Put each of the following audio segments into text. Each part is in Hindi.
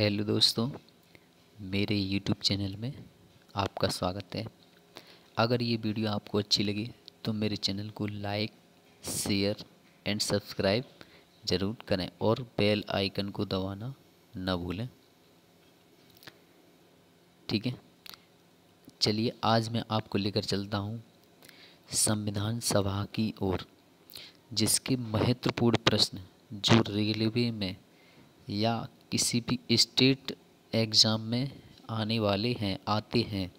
हेलो दोस्तों, मेरे यूट्यूब चैनल में आपका स्वागत है। अगर ये वीडियो आपको अच्छी लगी तो मेरे चैनल को लाइक, शेयर एंड सब्सक्राइब ज़रूर करें और बेल आइकन को दबाना न भूलें। ठीक है? चलिए, आज मैं आपको लेकर चलता हूँ संविधान सभा की ओर, जिसके महत्वपूर्ण प्रश्न, जो रेलवे में या किसी भी स्टेट एग्ज़ाम में आने वाले हैं, आते हैं,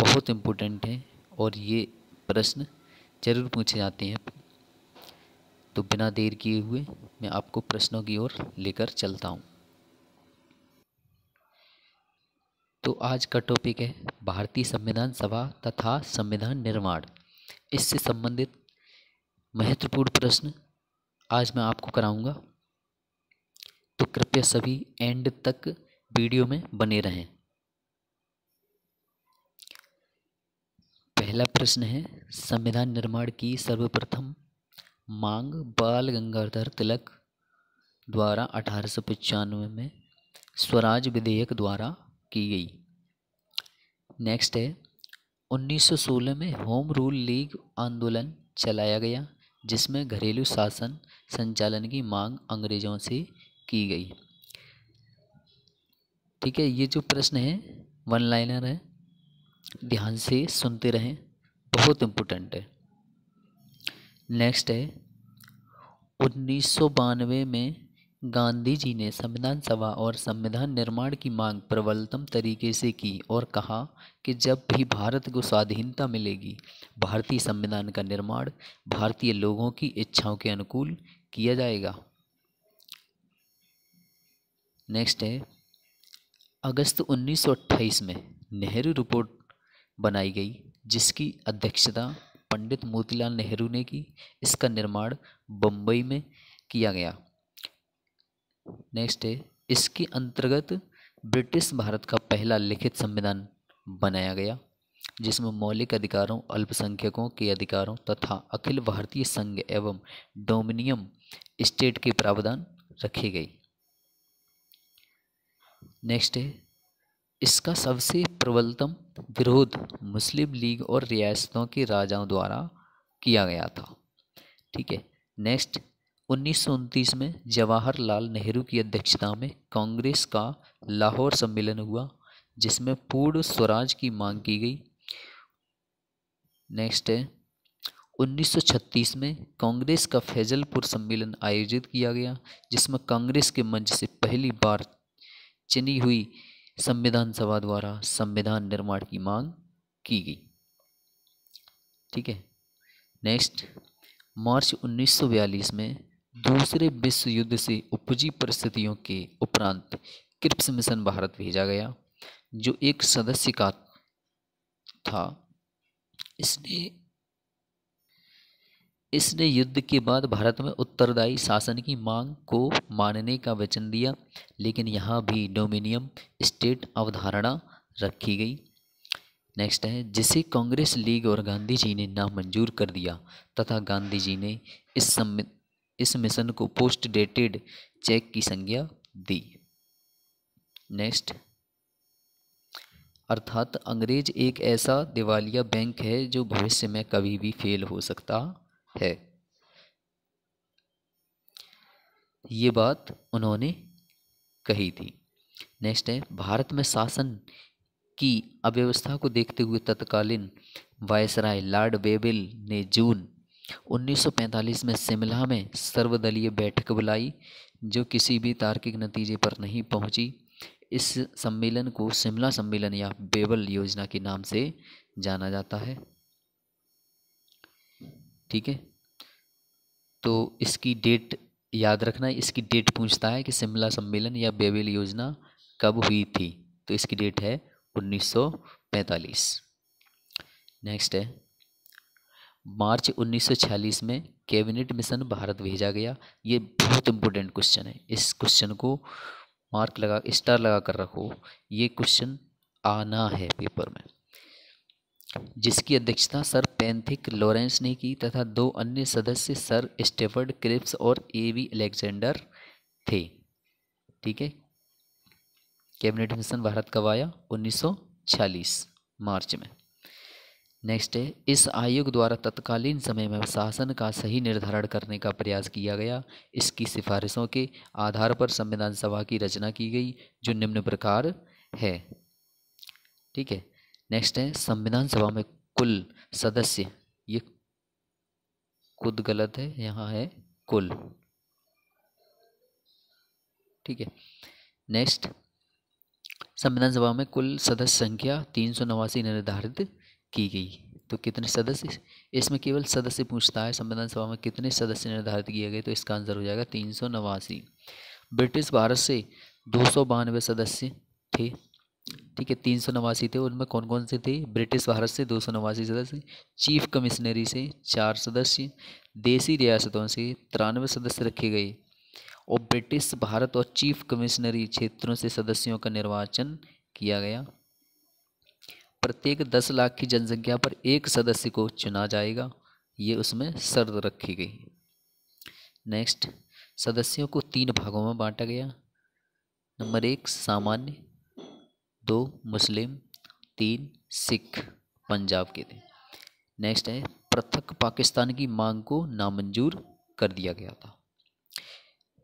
बहुत इम्पोर्टेंट हैं और ये प्रश्न ज़रूर पूछे जाते हैं। तो बिना देर किए हुए मैं आपको प्रश्नों की ओर लेकर चलता हूँ। तो आज का टॉपिक है भारतीय संविधान सभा तथा संविधान निर्माण। इससे संबंधित महत्वपूर्ण प्रश्न आज मैं आपको कराऊँगा। तो कृपया सभी एंड तक वीडियो में बने रहें। पहला प्रश्न है, संविधान निर्माण की सर्वप्रथम मांग बाल गंगाधर तिलक द्वारा अठारह सौ पंचानवे में स्वराज विधेयक द्वारा की गई। नेक्स्ट है 1916 में होम रूल लीग आंदोलन चलाया गया, जिसमें घरेलू शासन संचालन की मांग अंग्रेज़ों से की गई। ठीक है, ये जो प्रश्न है वन लाइनर है, ध्यान से सुनते रहें, बहुत इम्पोर्टेंट है। नेक्स्ट है, उन्नीस सौ बानवे में गांधी जी ने संविधान सभा और संविधान निर्माण की मांग प्रबलतम तरीके से की और कहा कि जब भी भारत को स्वाधीनता मिलेगी, भारतीय संविधान का निर्माण भारतीय लोगों की इच्छाओं के अनुकूल किया जाएगा। नेक्स्ट है, अगस्त 1928 में नेहरू रिपोर्ट बनाई गई, जिसकी अध्यक्षता पंडित मोतीलाल नेहरू ने की। इसका निर्माण बम्बई में किया गया। नेक्स्ट है, इसके अंतर्गत ब्रिटिश भारत का पहला लिखित संविधान बनाया गया, जिसमें मौलिक अधिकारों, अल्पसंख्यकों के अधिकारों तथा अखिल भारतीय संघ एवं डोमिनियम स्टेट के प्रावधान रखे गए। नेक्स्ट है, इसका सबसे प्रबलतम विरोध मुस्लिम लीग और रियासतों के राजाओं द्वारा किया गया था। ठीक है नेक्स्ट उन्नीस सौ उनतीस में जवाहरलाल नेहरू की अध्यक्षता में कांग्रेस का लाहौर सम्मेलन हुआ, जिसमें पूर्ण स्वराज की मांग की गई। नेक्स्ट है 1936 में कांग्रेस का फैजलपुर सम्मेलन आयोजित किया गया, जिसमें कांग्रेस के मंच से पहली बार चुनी हुई संविधान सभा द्वारा संविधान निर्माण की मांग की गई। ठीक है? नेक्स्ट मार्च 1942 में दूसरे विश्व युद्ध से उपजी परिस्थितियों के उपरांत क्रिप्स मिशन भारत भेजा गया, जो एक सदस्य का था। इसने इसने युद्ध के बाद भारत में उत्तरदायी शासन की मांग को मानने का वचन दिया, लेकिन यहाँ भी डोमिनियम स्टेट अवधारणा रखी गई। नेक्स्ट है, जिसे कांग्रेस लीग और गांधी जी ने नामंजूर कर दिया, तथा गांधी जी ने इस इस मिशन को पोस्ट डेटेड चेक की संज्ञा दी। नेक्स्ट, अर्थात अंग्रेज़ एक ऐसा दिवालिया बैंक है जो भविष्य में कभी भी फेल हो सकता है। ये बात उन्होंने कही थी। नेक्स्ट है, भारत में शासन की अव्यवस्था को देखते हुए तत्कालीन वायसराय लॉर्ड बेबिल ने जून 1945 में शिमला में सर्वदलीय बैठक बुलाई, जो किसी भी तार्किक नतीजे पर नहीं पहुँची। इस सम्मेलन को शिमला सम्मेलन या बेबल योजना के नाम से जाना जाता है। ठीक है? तो इसकी डेट याद रखना, इसकी डेट पूछता है कि शिमला सम्मेलन या बेबेल योजना कब हुई थी? तो इसकी डेट है 1945 नेक्स्ट है। मार्च 1946 में कैबिनेट मिशन भारत भेजा गया। ये बहुत इंपॉर्टेंट क्वेश्चन है। इस क्वेश्चन को मार्क लगा स्टार लगा कर रखो। ये क्वेश्चन आना है पेपर में। जिसकी अध्यक्षता सर पैंथिक लॉरेंस ने की तथा दो अन्य सदस्य सर स्टेफर्ड क्रिप्स और ए वी अलेक्जेंडर थे। ठीक है? कैबिनेट मिशन भारत कब आया? 1946 मार्च में। नेक्स्ट है, इस आयोग द्वारा तत्कालीन समय में शासन का सही निर्धारण करने का प्रयास किया गया। इसकी सिफारिशों के आधार पर संविधान सभा की रचना की गई, जो निम्न प्रकार है। ठीक है? नेक्स्ट है, संविधान सभा में कुल सदस्य, ये खुद गलत है, यहाँ है कुल। ठीक है। नेक्स्ट संविधान सभा में कुल सदस्य संख्या तीन सौ नवासी निर्धारित की गई। तो कितने सदस्य? इसमें केवल सदस्य पूछता है, संविधान सभा में कितने सदस्य निर्धारित किए गए तो इसका आंसर हो जाएगा तीन सौ नवासी। ब्रिटिश भारत से दो सौ बानवे सदस्य थे। ठीक है, तीन सौ नवासी थे, उनमें कौन कौन से थे? ब्रिटिश भारत से दो सौ नवासी सदस्य, चीफ कमिश्नरी से चार सदस्य, देसी रियासतों से तिरानवे सदस्य रखे गए। और ब्रिटिश भारत और चीफ कमिश्नरी क्षेत्रों से सदस्यों का निर्वाचन किया गया। प्रत्येक दस लाख की जनसंख्या पर एक सदस्य को चुना जाएगा। ये उसमें शर्त रखी गई। नेक्स्ट सदस्यों को तीन भागों में बांटा गया। नंबर एक, सामान्य। दो मुस्लिम, तीन सिख, पंजाब के थे। नेक्स्ट है, पृथक पाकिस्तान की मांग को नामंजूर कर दिया गया था।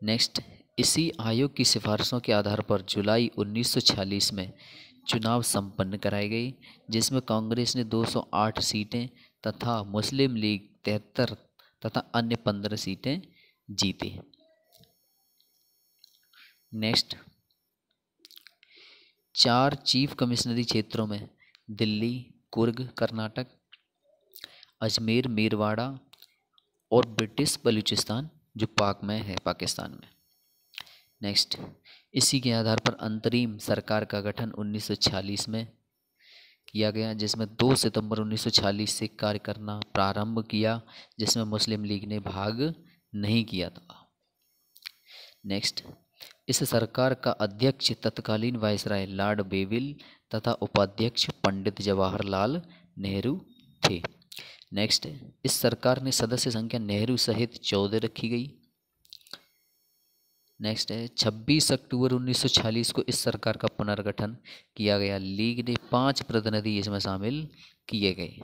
नेक्स्ट इसी आयोग की सिफारिशों के आधार पर जुलाई 1946 में चुनाव संपन्न कराई गई, जिसमें कांग्रेस ने 208 सीटें तथा मुस्लिम लीग तिहत्तर तथा अन्य पंद्रह सीटें जीती नेक्स्ट चार चीफ कमिश्नरी क्षेत्रों में दिल्ली, कुर्ग, कर्नाटक, अजमेर, मेरवाड़ा और ब्रिटिश बलूचिस्तान, जो पाक में है, पाकिस्तान में। नेक्स्ट इसी के आधार पर अंतरिम सरकार का गठन 1946 में किया गया, जिसमें 2 सितंबर 1946 से कार्य करना प्रारंभ किया, जिसमें मुस्लिम लीग ने भाग नहीं किया था। नेक्स्ट इस सरकार का अध्यक्ष तत्कालीन वायसराय लॉर्ड बेविल तथा उपाध्यक्ष पंडित जवाहरलाल नेहरू थे। नेक्स्ट इस सरकार ने सदस्य संख्या नेहरू सहित चौदह रखी गई। नेक्स्ट है 26 अक्टूबर 1946 को इस सरकार का पुनर्गठन किया गया। लीग ने पाँच प्रतिनिधि इसमें शामिल किए गए।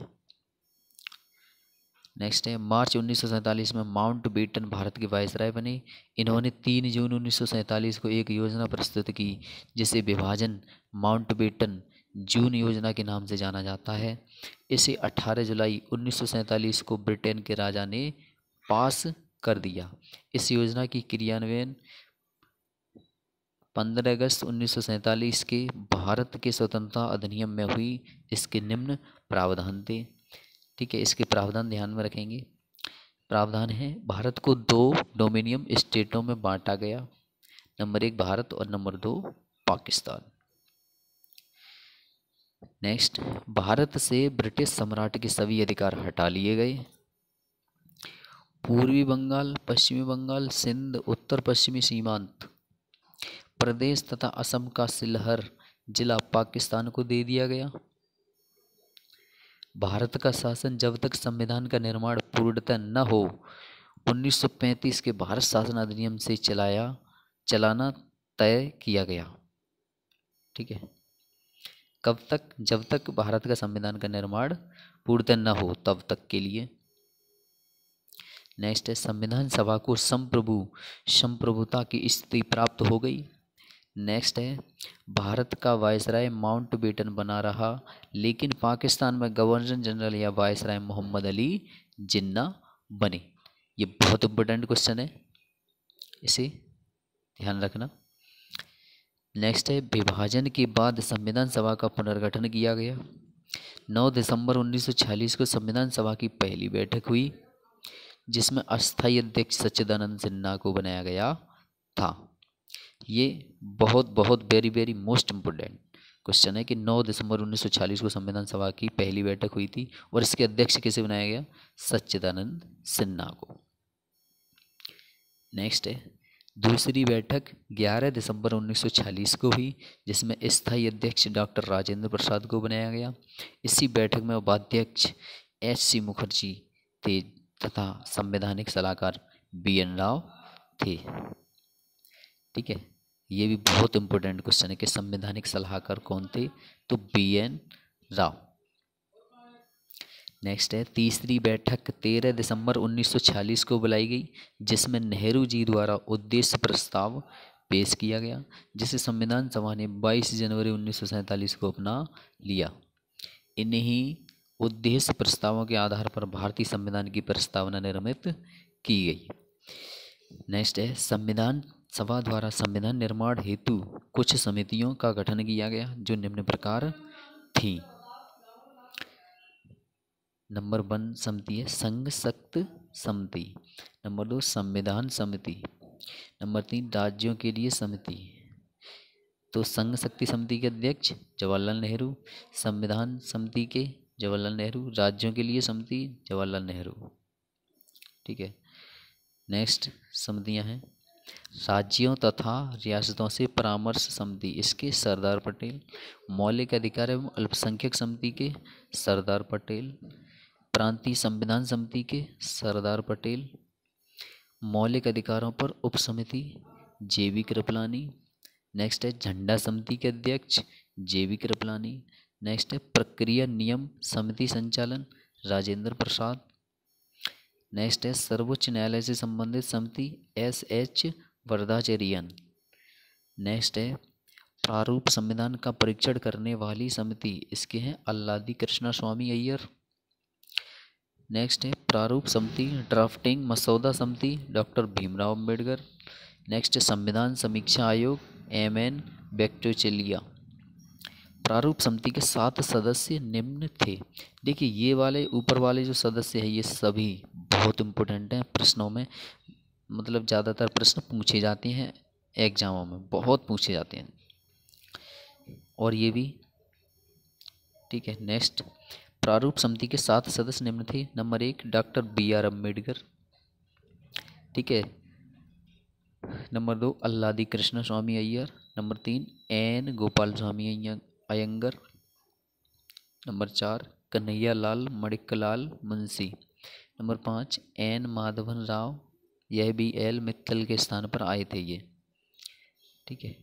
नेक्स्ट है, मार्च उन्नीस सौ सैंतालीस में माउंट बेटन भारत के वायसराय बने। इन्होंने तीन जून उन्नीस सौ सैंतालीस को एक योजना प्रस्तुत की, जिसे विभाजन माउंट बेटन जून योजना के नाम से जाना जाता है। इसे 18 जुलाई उन्नीस सौ सैंतालीस को ब्रिटेन के राजा ने पास कर दिया। इस योजना की क्रियान्वयन पंद्रह अगस्त उन्नीस सौ सैंतालीस के भारत के स्वतंत्रता अधिनियम में हुई, इसके निम्न प्रावधान थे। ठीक है, इसके प्रावधान ध्यान में रखेंगे। प्रावधान है, भारत को दो डोमिनियम स्टेटों में बांटा गया। नंबर एक भारत और नंबर दो पाकिस्तान। नेक्स्ट भारत से ब्रिटिश सम्राट के सभी अधिकार हटा लिए गए। पूर्वी बंगाल, पश्चिमी बंगाल, सिंध, उत्तर पश्चिमी सीमांत। प्रदेश तथा असम का सिलहर जिला पाकिस्तान को दे दिया गया। भारत का शासन जब तक संविधान का निर्माण पूर्णतः न हो 1935 के भारत शासन अधिनियम से चलाया, चलाना तय किया गया। ठीक है? कब तक? जब तक भारत का संविधान का निर्माण पूर्णतः न हो, तब तक के लिए। नेक्स्ट है, संविधान सभा को संप्रभु, संप्रभुता की स्थिति प्राप्त हो गई। नेक्स्ट है, भारत का वायसराय माउंट बेटन बना रहा, लेकिन पाकिस्तान में गवर्नर जनरल या वायसराय मोहम्मद अली जिन्ना बने। ये बहुत इम्पोर्टेंट क्वेश्चन है। इसे ध्यान रखना। नेक्स्ट है, विभाजन के बाद संविधान सभा का पुनर्गठन किया गया। 9 दिसंबर 1946 को संविधान सभा की पहली बैठक हुई, जिसमें अस्थायी अध्यक्ष सच्चिदानंद सिन्हा को बनाया गया था। ये बहुत बहुत very very most important question है कि 9 दिसंबर 1940 को संविधान सभा की पहली बैठक हुई थी और इसके अध्यक्ष किसे बनाया गया? सच्चिदानंद सिन्हा को। नेक्स्ट है, दूसरी बैठक 11 दिसंबर 1940 को हुई, जिसमें स्थायी अध्यक्ष डॉक्टर राजेंद्र प्रसाद को बनाया गया। इसी बैठक में उपाध्यक्ष एच सी मुखर्जी थे तथा संवैधानिक सलाहकार बी एन राव थे। ठीक है ये भी बहुत इंपॉर्टेंट क्वेश्चन है कि संवैधानिक सलाहकार कौन थे? तो बी एन राव। नेक्स्ट है, तीसरी बैठक तेरह दिसंबर 1946 को बुलाई गई, जिसमें नेहरू जी द्वारा उद्देश्य प्रस्ताव पेश किया गया, जिसे संविधान सभा ने 22 जनवरी उन्नीस को अपना लिया। इन्हीं उद्देश्य प्रस्तावों के आधार पर भारतीय संविधान की प्रस्तावना निर्मित की गई। नेक्स्ट है, संविधान सभा द्वारा संविधान निर्माण हेतु कुछ समितियों का गठन किया गया, जो निम्न प्रकार थी। नंबर वन समिति है, संघ शक्त समिति। नंबर दो संविधान समिति। नंबर तीन राज्यों के लिए समिति। तो संघ शक्ति समिति के अध्यक्ष जवाहरलाल नेहरू, संविधान समिति के जवाहरलाल नेहरू, राज्यों के लिए समिति जवाहरलाल नेहरू। ठीक है, नेक्स्ट समितियाँ हैं। राज्यों तथा रियासतों से परामर्श समिति इसके सरदार पटेल, मौलिक अधिकार एवं अल्पसंख्यक समिति के सरदार पटेल, प्रांतीय संविधान समिति के सरदार पटेल, मौलिक अधिकारों पर उप समिति कृपलानी, नेक्स्ट है झंडा समिति के अध्यक्ष जे वी कृपलानी, नेक्स्ट है प्रक्रिया नियम समिति संचालन राजेंद्र प्रसाद नेक्स्ट है, सर्वोच्च न्यायालय से संबंधित समिति एस एच वरदाचरियन। नेक्स्ट है, प्रारूप संविधान का परीक्षण करने वाली समिति, इसके हैं अल्लादी कृष्णा स्वामी अय्यर। नेक्स्ट है, प्रारूप समिति ड्राफ्टिंग मसौदा समिति, डॉक्टर भीमराव अंबेडकर नेक्स्ट है संविधान समीक्षा आयोग एम एन बैक्टोचेलिया। प्रारूप समिति के सात सदस्य निम्न थे। देखिए, ये वाले, ऊपर वाले जो सदस्य हैं, ये सभी बहुत इम्पोर्टेंट हैं प्रश्नों में। मतलब ज़्यादातर प्रश्न पूछे जाते हैं एग्जामों में बहुत पूछे जाते हैं। और ये भी। ठीक है नेक्स्ट प्रारूप समिति के सात सदस्य निम्न थे। नंबर एक, डॉक्टर बी आर अंबेडकर। ठीक है। नंबर दो, अल्लादी कृष्ण स्वामी अय्यर। नंबर तीन, एन गोपाल स्वामी अयंगर नंबर चार कन्हैया लाल मणिकलाल मुंशी। नंबर पाँच, एन माधवन राव, यह भी एल मित्तल के स्थान पर आए थे ये। ठीक है।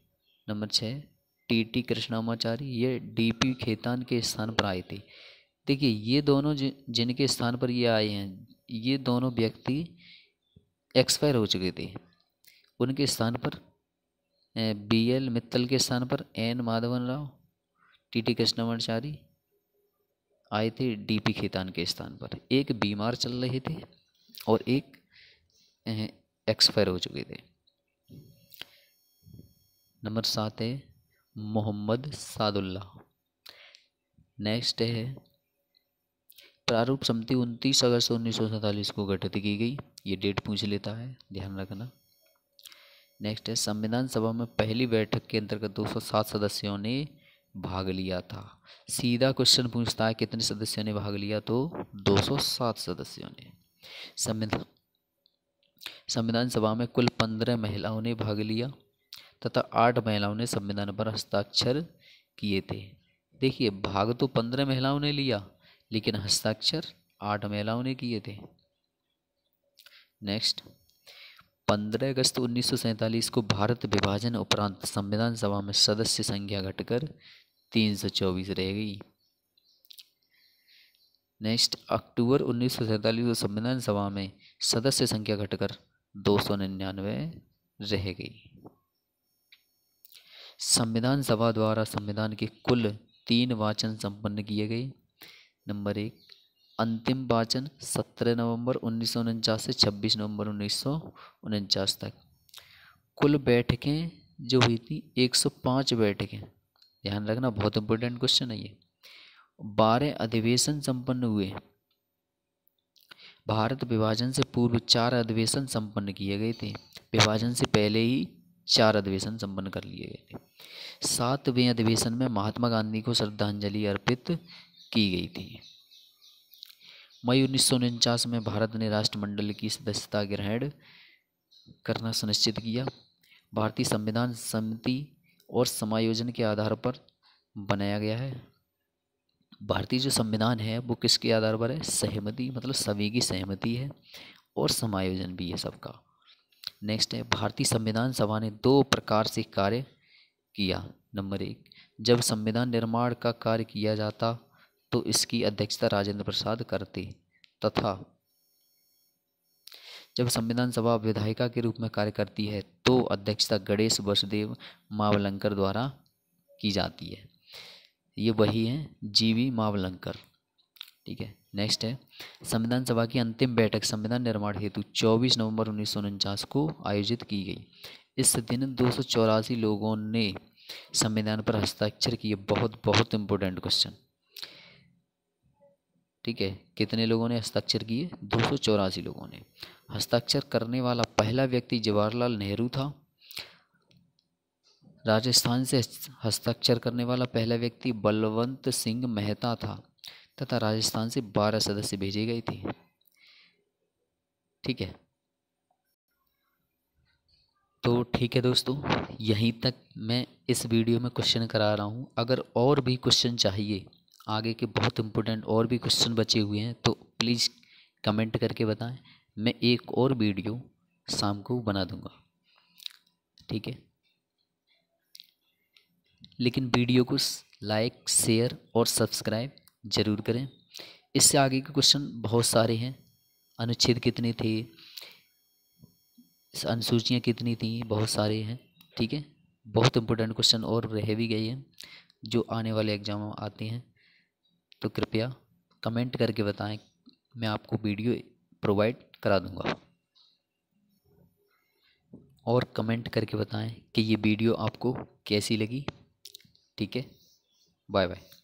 नंबर छः, टी टी कृष्णामाचारी, ये डी पी खेतान के स्थान पर आए थे। देखिए, ये दोनों जिनके स्थान पर ये आए हैं, ये दोनों व्यक्ति एक्सपायर हो चुके थे। उनके स्थान पर बी एल मित्तल के स्थान पर, N Madhavan Rao, T T Krishnamachari आए थे डीपी खेतान के स्थान पर। एक बीमार चल रहे थे और एक एक्सपायर हो चुके थे। नंबर सात है मोहम्मद सादुल्ला नेक्स्ट है प्रारूप समिति उनतीस अगस्त उन्नीस सौ सैंतालीस को गठित की गई। ये डेट पूछ लेता है, ध्यान रखना। नेक्स्ट है संविधान सभा में पहली बैठक के अंतर्गत 207 सदस्यों ने भाग लिया था। सीधा क्वेश्चन पूछता है, कितने सदस्यों ने भाग लिया? तो 207 सदस्यों ने। संविधान संविधान सभा में कुल पंद्रह महिलाओं ने भाग लिया तथा आठ महिलाओं ने संविधान पर हस्ताक्षर किए थे। देखिए, भाग तो पंद्रह महिलाओं ने लिया, लेकिन हस्ताक्षर आठ महिलाओं ने किए थे। नेक्स्ट पंद्रह अगस्त उन्नीस सौ सैंतालीस को भारत विभाजन उपरांत संविधान सभा में सदस्य संख्या घटकर तीन सौ चौबीस रह गई। नेक्स्ट, अक्टूबर उन्नीस को संविधान सभा में सदस्य संख्या घटकर दो सौ निन्यानवे रह गई। संविधान सभा द्वारा संविधान के कुल तीन वाचन संपन्न किए गए। नंबर एक अंतिम वाचन सत्रह नवंबर उन्नीस सौ उनचास से छब्बीस नवंबर उन्नीस सौ उनचास तक। कुल बैठकें जो हुई थी, एक सौ पाँच बैठकें। ध्यान रखना, बहुत इंपॉर्टेंट क्वेश्चन है ये। बारह अधिवेशन संपन्न हुए। भारत विभाजन से पूर्व चार अधिवेशन संपन्न किए गए थे। विभाजन से पहले ही चार अधिवेशन संपन्न कर लिए गए थे। सातवें अधिवेशन में महात्मा गांधी को श्रद्धांजलि अर्पित की गई थी। मई उन्नीस सौ उनचास में भारत ने राष्ट्रमंडल की सदस्यता ग्रहण करना सुनिश्चित किया। भारतीय संविधान समिति और समायोजन के आधार पर बनाया गया है। भारतीय जो संविधान है, वो किसके आधार पर है? सहमति मतलब सभी की सहमति है और समायोजन भी है सबका। नेक्स्ट है, भारतीय संविधान सभा ने दो प्रकार से कार्य किया। नंबर एक, जब संविधान निर्माण का कार्य किया जाता तो इसकी अध्यक्षता राजेंद्र प्रसाद करते तथा जब संविधान सभा विधायिका के रूप में कार्य करती है तो अध्यक्षता गणेश वसुदेव मावलंकर द्वारा की जाती है। ये वही हैं जीवी मावलंकर। ठीक है नेक्स्ट है। संविधान सभा की अंतिम बैठक संविधान निर्माण हेतु 24 नवंबर उन्नीस सौ उनचास को आयोजित की गई। इस दिन दो सौ चौरासी लोगों ने संविधान पर हस्ताक्षर किए। बहुत बहुत इंपॉर्टेंट क्वेश्चन ठीक है? कितने लोगों ने हस्ताक्षर किए? दो सौ चौरासी लोगों ने। हस्ताक्षर करने वाला पहला व्यक्ति जवाहरलाल नेहरू था। राजस्थान से हस्ताक्षर करने वाला पहला व्यक्ति बलवंत सिंह मेहता था तथा राजस्थान से बारह सदस्य भेजे गए थे। ठीक है? तो ठीक है दोस्तों, यहीं तक मैं इस वीडियो में क्वेश्चन करा रहा हूँ। अगर और भी क्वेश्चन चाहिए आगे के बहुत इम्पोर्टेंट और भी क्वेश्चन बचे हुए हैं तो प्लीज़ कमेंट करके बताएँ। मैं एक और वीडियो शाम को बना दूँगा। ठीक है? लेकिन वीडियो को लाइक शेयर और सब्सक्राइब ज़रूर करें। इससे आगे के क्वेश्चन बहुत सारे हैं। अनुच्छेद कितने थे? अनुसूचियाँ कितनी थी? बहुत सारे हैं। ठीक है? बहुत इंपॉर्टेंट क्वेश्चन और रह भी गए हैं, जो आने वाले एग्ज़ाम आते हैं। तो कृपया कमेंट करके बताएँ, मैं आपको वीडियो प्रोवाइड करा दूँगा। और कमेंट करके बताएँ कि ये वीडियो आपको कैसी लगी। ठीक है? Bye bye